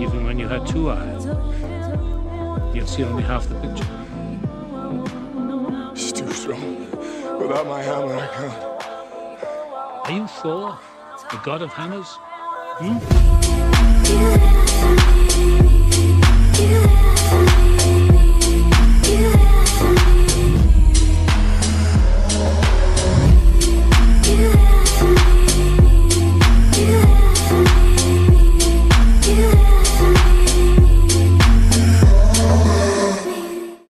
Even when you had two eyes, you'd see only half the picture. It's too strong. Without my hammer, I can't. Are you Thor, the god of hammers? Hmm?